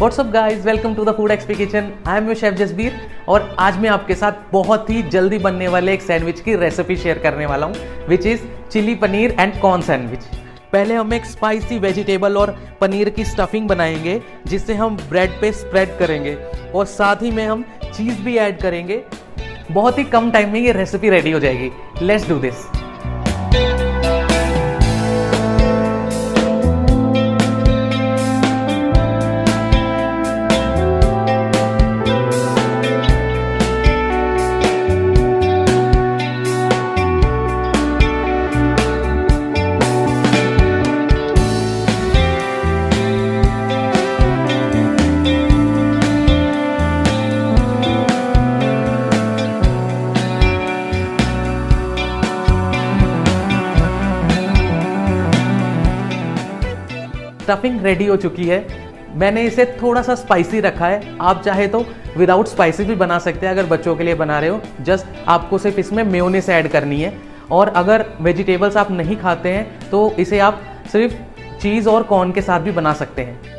What's up guys welcome to the food XP kitchen I am your chef Jasbir और आज मैं आपके साथ बहुत ही जल्दी बनने वाले एक सैंडविच की रेसिपी शेयर करने वाला हूँ which is chilli paneer and corn sandwich पहले हम एक स्पाइसी वेजिटेबल और पनीर की स्टफिंग बनाएँगे, जिससे हम ब्रेड पे स्प्रेड करेंगे, और साथ ही में हम चीज़ भी ऐड करेंगे। बहुत ही कम टाइम में ये रेसिपी रेडी हो जाएगी. Let's do this stuffing ready हो चुकी है। मैंने इसे थोड़ा सा स्पाइसी रखा है। आप चाहे तो विदाउट स्पाइसी भी बना सकते हैं अगर बच्चों के लिए बना रहे हो। जस्ट आपको सिर्फ़ इसमें मेयोनीस ऐड करनी है। और अगर वेजिटेबल्स आप नहीं खाते हैं तो इसे आप सिर्फ़ चीज़ और कॉर्न के साथ भी बना सकते हैं।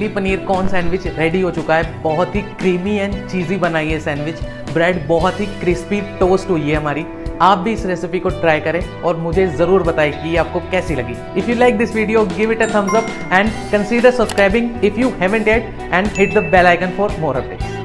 Chilli paneer corn sandwich ready हो चुका है। बहुत ही क्रीमी एंड चीज़ी बनाई है सैंडविच। ब्रेड बहुत ही क्रिस्पी टोस्ट हुई है हमारी। आप भी इस रेसिपी को ट्राई करें और मुझे ज़रूर बताएँ कि आपको कैसी लगी। If you like this video give it a thumbs up and consider subscribing if you haven't yet and hit the bell icon for more updates